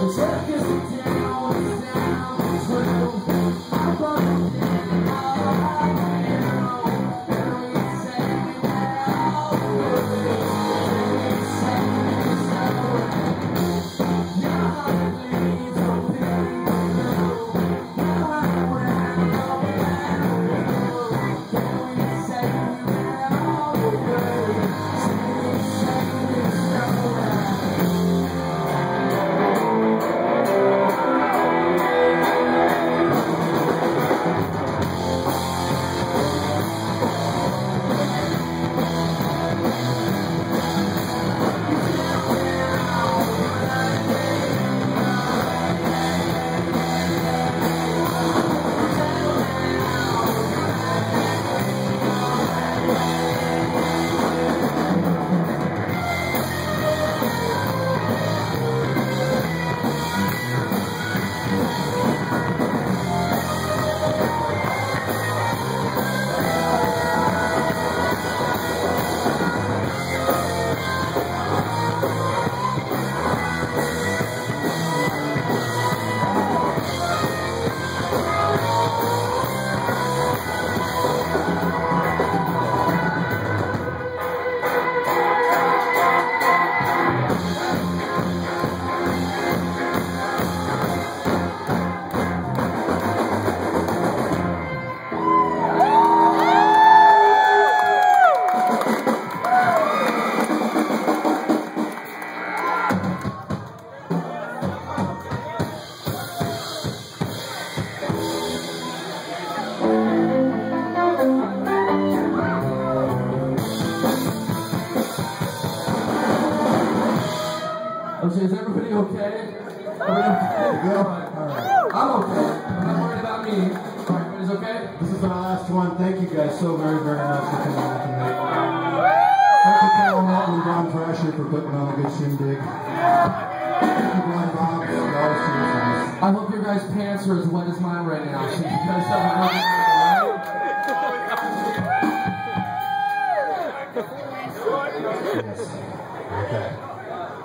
Check this out. Okay, is everybody okay? Everybody okay? I'm okay. I'm not worried about me. Everybody's okay? This is our last one. Thank you guys so very, very much for coming out tonight. Thank you, Kyle Melton and Don Thrasher, for putting on a good shindig. Thank you, Blind Bob, for all the nice. I hope your guys' pants are as wet as mine right now. You guys Yes. Okay.